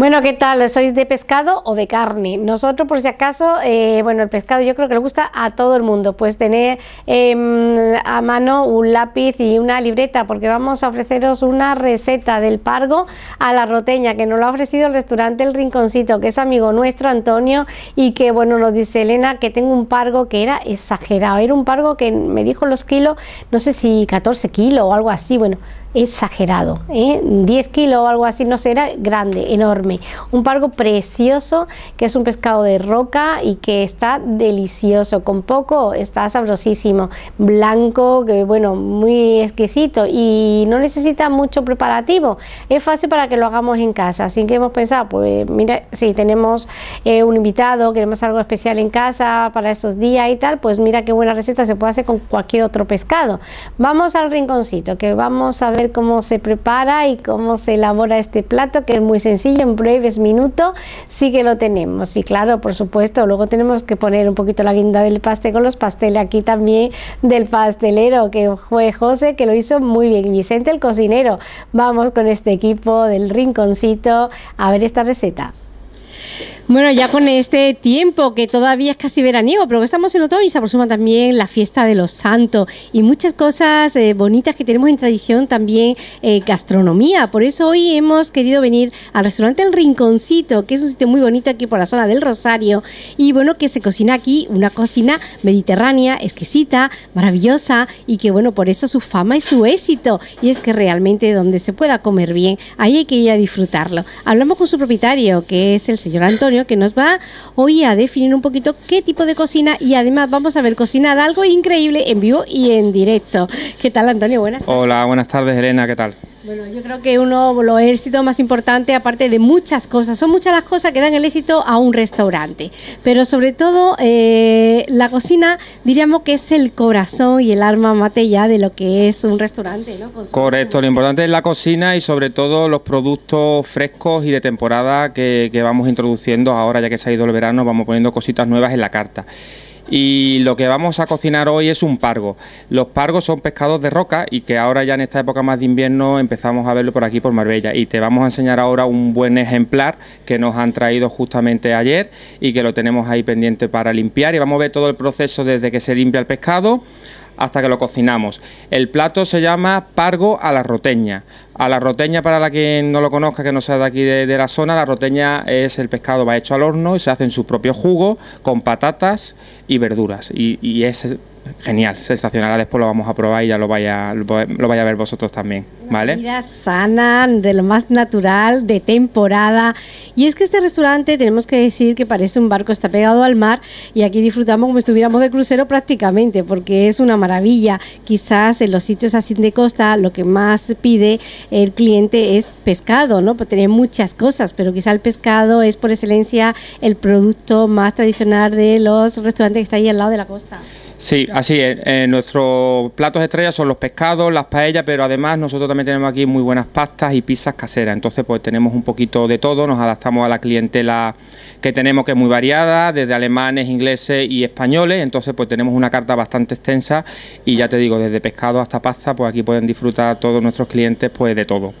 Bueno, ¿qué tal? ¿Sois de pescado o de carne? Nosotros, por si acaso, eh, bueno, el pescado yo creo que le gusta a todo el mundo, pues tener em, a mano un lápiz y una libreta, porque vamos a ofreceros una receta del pargo a la roteña, que nos lo ha ofrecido el restaurante El Rinconcito, que es amigo nuestro, Antonio, y que, bueno, nos dice Elena que tengo un pargo que era exagerado, era un pargo que me dijo los kilos, no sé si 14 kilos o algo así, bueno, exagerado, ¿eh? 10 kilos o algo así, no sé, era grande, enorme. Un pargo precioso, que es un pescado de roca y que está delicioso, con poco está sabrosísimo, blanco, que bueno, muy exquisito y no necesita mucho preparativo, es fácil para que lo hagamos en casa, así que hemos pensado, pues mira, si tenemos eh, un invitado, queremos algo especial en casa para estos días y tal, pues mira qué buena receta se puede hacer con cualquier otro pescado. Vamos al rinconcito, que vamos a ver cómo se prepara y cómo se elabora este plato, que es muy sencillo, en breves minutos sí que lo tenemos. Y claro, por supuesto, luego tenemos que poner un poquito la guinda del pastel con los pasteles aquí también del pastelero, que fue José, que lo hizo muy bien, y Vicente el cocinero. Vamos con este equipo del rinconcito a ver esta receta. Bueno, ya con este tiempo que todavía es casi veraniego, pero que estamos en otoño, se aproxima también la fiesta de los santos y muchas cosas eh, bonitas que tenemos en tradición también eh, gastronomía. Por eso hoy hemos querido venir al restaurante El Rinconcito, que es un sitio muy bonito aquí por la zona del Rosario y bueno, que se cocina aquí una cocina mediterránea, exquisita, maravillosa y que bueno, por eso su fama y su éxito. Y es que realmente donde se pueda comer bien, ahí hay que ir a disfrutarlo. Hablamos con su propietario, que es el señor Antonio que nos va hoy a definir un poquito qué tipo de cocina y además vamos a ver cocinar algo increíble en vivo y en directo. ¿Qué tal, Antonio? Buenas tardes. Hola, buenas tardes, Elena, ¿qué tal? Bueno, yo creo que uno de los éxitos más importantes, aparte de muchas cosas, son muchas las cosas que dan el éxito a un restaurante, pero sobre todo eh, la cocina diríamos que es el corazón y el alma mate ya de lo que es un restaurante, ¿no? Correcto, lo importante es la cocina y sobre todo los productos frescos y de temporada que, que vamos introduciendo ahora ya que se ha ido el verano, vamos poniendo cositas nuevas en la carta y lo que vamos a cocinar hoy es un pargo. Los pargos son pescados de roca y que ahora ya en esta época más de invierno empezamos a verlo por aquí por Marbella y te vamos a enseñar ahora un buen ejemplar que nos han traído justamente ayer y que lo tenemos ahí pendiente para limpiar y vamos a ver todo el proceso desde que se limpia el pescado hasta que lo cocinamos. El plato se llama pargo a la roteña. A la roteña, para la que no lo conozca, que no sea de aquí de, la zona, la roteña es el pescado va hecho al horno y se hace en su propio jugo con patatas y verduras. Y, y es genial, sensacional. Después lo vamos a probar y ya lo vaya, lo vaya a ver vosotros también. ¿vale? Una sana, de lo más natural, de temporada. Y es que este restaurante, tenemos que decir que parece un barco, está pegado al mar y aquí disfrutamos como si estuviéramos de crucero prácticamente, porque es una maravilla. Quizás en los sitios así de costa lo que más pide el cliente es pescado, ¿no? Pues tener muchas cosas, pero quizá el pescado es por excelencia el producto más tradicional de los restaurantes que está ahí al lado de la costa. Sí, así es. Eh, nuestros platos estrellas son los pescados, las paellas, pero además nosotros también tenemos aquí muy buenas pastas y pizzas caseras. Entonces, pues tenemos un poquito de todo, nos adaptamos a la clientela que tenemos, que es muy variada, desde alemanes, ingleses y españoles. Entonces, pues tenemos una carta bastante extensa y ya te digo, desde pescado hasta pasta, pues aquí pueden disfrutar todos nuestros clientes pues de todo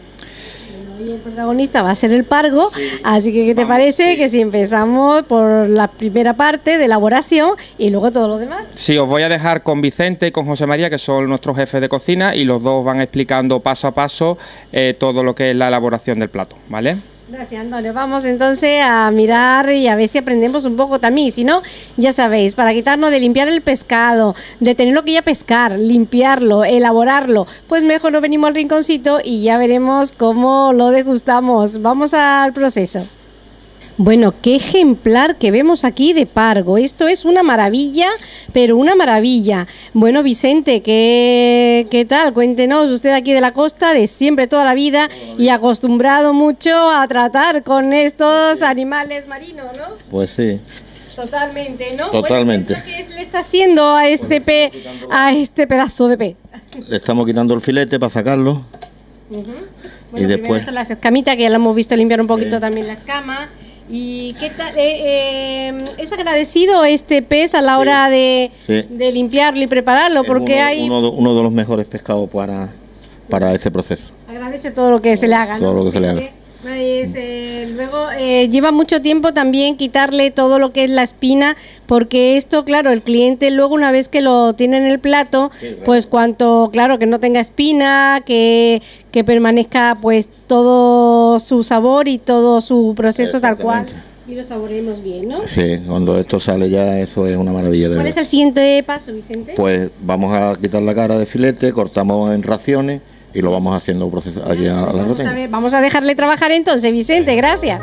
protagonista va a ser el pargo, así que ¿qué te parece que si empezamos por la primera parte de elaboración y luego todo lo demás? Sí, os voy a dejar con Vicente y con José María, que son nuestros jefes de cocina, y los dos van explicando paso a paso eh, todo lo que es la elaboración del plato, ¿vale? Gracias, Antonio. Vamos entonces a mirar y a ver si aprendemos un poco también. Si no, ya sabéis, para quitarnos de limpiar el pescado, de tenerlo que ya pescar, limpiarlo, elaborarlo, pues mejor nos venimos al rinconcito y ya veremos cómo lo degustamos. Vamos al proceso. Bueno, qué ejemplar que vemos aquí de Pargo. Esto es una maravilla, pero una maravilla. Bueno, Vicente, ¿qué, qué tal? Cuéntenos, usted aquí de la costa, de siempre, toda la vida, y acostumbrado mucho a tratar con estos animales marinos, ¿no? Pues sí. Totalmente, ¿no? Totalmente. ¿qué es lo que le está haciendo a este pe, a este pedazo de pe? Le estamos quitando el filete para sacarlo. y después son las escamitas que ya lo hemos visto limpiar un poquito también la escama. ¿Y qué tal? Eh, eh, ¿Es agradecido este pez a la hora de, limpiarlo y prepararlo? Porque uno, hay... Uno de, los mejores pescados para, para este proceso. Agradece todo lo que se le haga. Todo lo que se le haga. Eh, luego eh, lleva mucho tiempo también quitarle todo lo que es la espina, porque esto, claro, el cliente luego una vez que lo tiene en el plato, pues cuanto, claro, que no tenga espina, que, que permanezca pues todo su sabor y todo su proceso tal cual. Y lo saboreemos bien, ¿no? Sí, cuando esto sale ya, eso es una maravilla de ¿Cuál es el siguiente paso, Vicente? Pues vamos a quitar la cara de filete, cortamos en raciones y lo vamos haciendo proceso allí a, la Vamos a, proteína. ver- vamos a dejarle trabajar entonces, Vicente, gracias.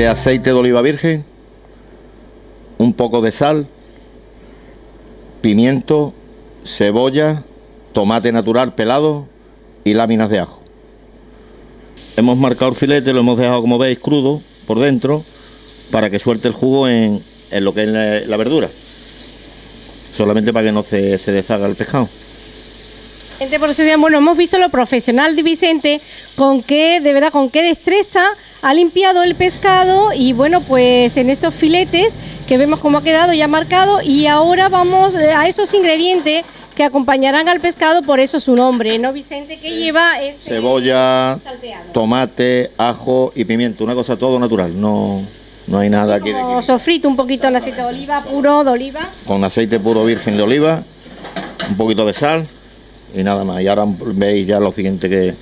De aceite de oliva virgen, un poco de sal, pimiento, cebolla, tomate natural pelado y láminas de ajo. Hemos marcado el filete, lo hemos dejado como veis crudo por dentro para que suelte el jugo en, en lo que es la, verdura. Solamente para que no se, se deshaga el pescado. Bueno, hemos visto lo profesional de Vicente, con qué, de verdad, con qué destreza ha limpiado el pescado y bueno, pues en estos filetes que vemos cómo ha quedado ya marcado y ahora vamos eh, a esos ingredientes que acompañarán al pescado, por eso su nombre, ¿no, Vicente? Que lleva este Cebolla, salteado. tomate, ajo y pimiento. Una cosa todo natural. No, no hay nada aquí de químico. sofrito un poquito en aceite de oliva, puro de oliva. con aceite puro virgen de oliva, un poquito de sal y nada más. Y ahora veis ya lo siguiente que,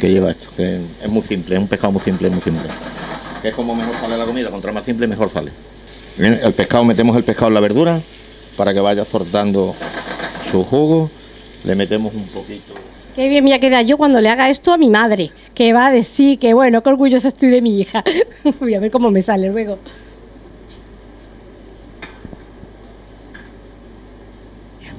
que lleva esto, que es muy simple, es un pescado muy simple, muy simple. Que es como mejor sale la comida, contra más simple mejor sale. Bien, el pescado, metemos el pescado en la verdura para que vaya soltando su jugo. Le metemos un poquito. Qué bien me voy a quedar yo cuando le haga esto a mi madre, que va a decir que bueno, qué orgullosa estoy de mi hija. Voy a ver cómo me sale luego.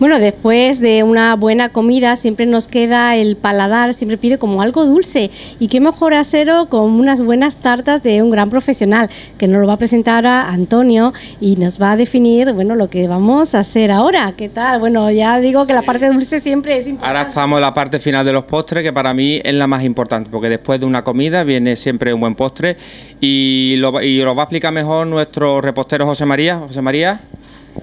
Bueno, después de una buena comida siempre nos queda el paladar, siempre pide como algo dulce. Y qué mejor hacerlo con unas buenas tartas de un gran profesional, que nos lo va a presentar a Antonio y nos va a definir, bueno, lo que vamos a hacer ahora. ¿Qué tal? Bueno, ya digo que la parte dulce siempre es importante. Ahora estamos en la parte final de los postres, que para mí es la más importante, porque después de una comida viene siempre un buen postre y lo, va- y lo va a explicar mejor nuestro repostero José María. José María.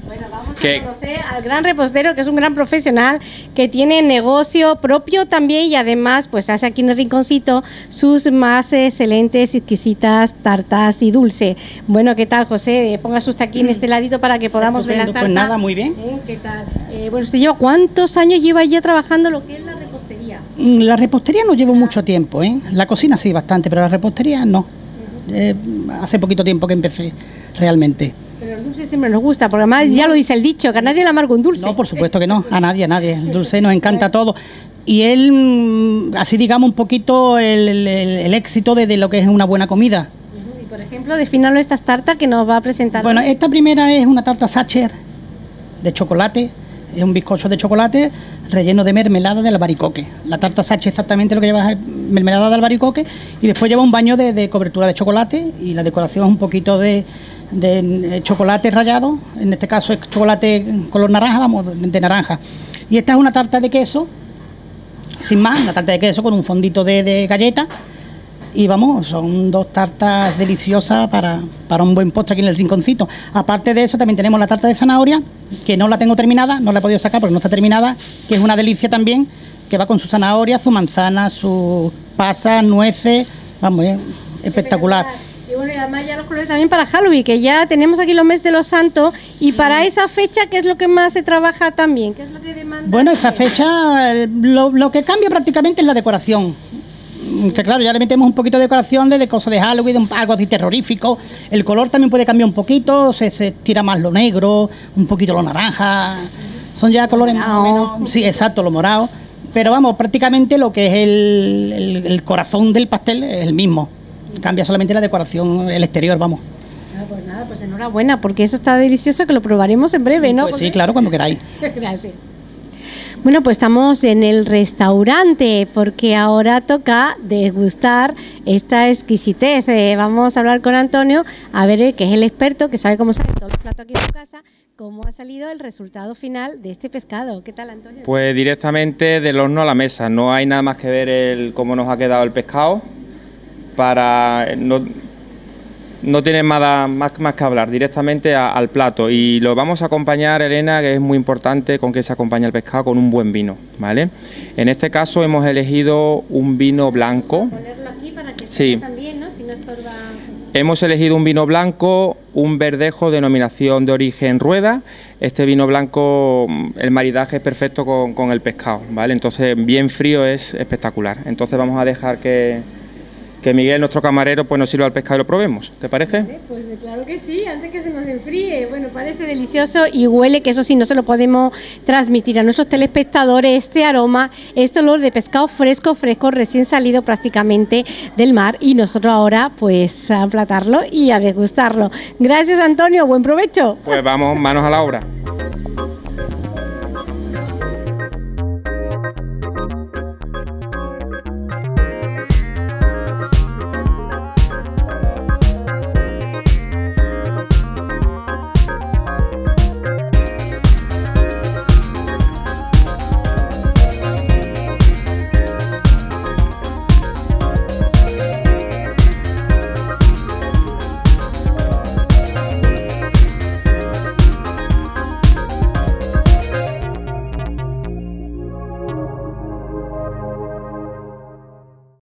Bueno, Que- conocer al gran repostero, que es un gran profesional, que tiene negocio propio también y además pues hace aquí en el rinconcito sus más excelentes, exquisitas tartas y dulce. Bueno, ¿qué tal, José? Póngase usted aquí en este ladito para que podamos ver las Estupendo. tartas. Pues nada, muy bien. ¿Eh? ¿Qué tal? Eh, bueno, ¿usted lleva cuántos años lleva ya trabajando lo que es la repostería? Mm, La repostería no llevo mucho tiempo, ¿eh? La cocina sí, bastante, pero la repostería no. Eh, hace poquito tiempo que empecé, realmente. Dulce siempre nos gusta, porque además ya lo dice el dicho, que a nadie le amarga un dulce. No, por supuesto que no, a nadie, a nadie. El dulce nos encanta todo. Y él, mm, así digamos, un poquito el, el- el éxito de, de lo que es una buena comida. Y por ejemplo, defínalo estas tartas que nos va a presentar. Bueno, esta primera es una tarta Sacher de chocolate, es un bizcocho de chocolate relleno de mermelada de albaricoque. La tarta Sacher exactamente lo que lleva es mermelada de albaricoque y después lleva un baño de, de cobertura de chocolate y la decoración es un poquito de, de, eh, chocolate rallado, en este caso es chocolate color naranja, vamos, de, naranja. Y esta es una tarta de queso, sin más, una tarta de queso con un fondito de, de galleta y vamos, son dos tartas deliciosas para, para un buen postre aquí en el rinconcito. Aparte de eso, también tenemos la tarta de zanahoria, que no la tengo terminada, no la he podido sacar porque no está terminada, que es una delicia también, que va con su zanahoria, su manzana, sus pasas, nueces, vamos, es espectacular. Además ya los colores también para Halloween, que ya tenemos aquí los meses de los santos. Y para esa fecha, ¿qué es lo que más se trabaja también? ¿Qué es lo que demanda? Bueno, esa fecha, lo, lo que cambia prácticamente es la decoración. Que claro, ya le metemos un poquito de decoración de, de cosas de Halloween, de un- algo así terrorífico. El color también puede cambiar un poquito, se, se tira más lo negro, un poquito lo naranja. Son ya colores más o menos. Sí, exacto, lo morado. Pero vamos, prácticamente lo que es el, el- el corazón del pastel es el mismo. Cambia solamente la decoración, el exterior, vamos. Ah, pues nada, pues enhorabuena, porque eso está delicioso que lo probaremos en breve, ¿no? Pues sí, claro, cuando queráis. Gracias. Bueno, pues estamos en el restaurante porque ahora toca degustar esta exquisitez. Eh, vamos a hablar con Antonio, a ver, eh, que es el experto, que sabe cómo salen todos los platos aquí en su casa, cómo ha salido el resultado final de este pescado. ¿Qué tal, Antonio? Pues directamente del horno a la mesa, no hay nada más que ver el cómo nos ha quedado el pescado para no, no tiene más, más, más que hablar, directamente a- al plato y lo vamos a acompañar, Elena, que es muy importante con que se acompaña el pescado con un buen vino, ¿vale? En este caso hemos elegido un vino blanco. Ponerlo aquí para que Sí. también, ¿no? Si no estorba. Hemos elegido un vino blanco, un verdejo denominación de origen rueda. Este vino blanco, mm, el maridaje es perfecto con, con el pescado, ¿vale? Entonces, bien frío es espectacular. Entonces vamos a dejar que, que Miguel, nuestro camarero, pues nos sirva el pescado y lo probemos. ¿Te parece? Pues eh, claro que sí, antes que se nos enfríe. Bueno, parece delicioso y huele, que eso sí no se lo podemos transmitir a nuestros telespectadores, este aroma, este olor de pescado fresco, fresco, recién salido prácticamente del mar. Y nosotros ahora, pues, a platarlo y a degustarlo. Gracias, Antonio, buen provecho. Pues vamos, manos a la obra.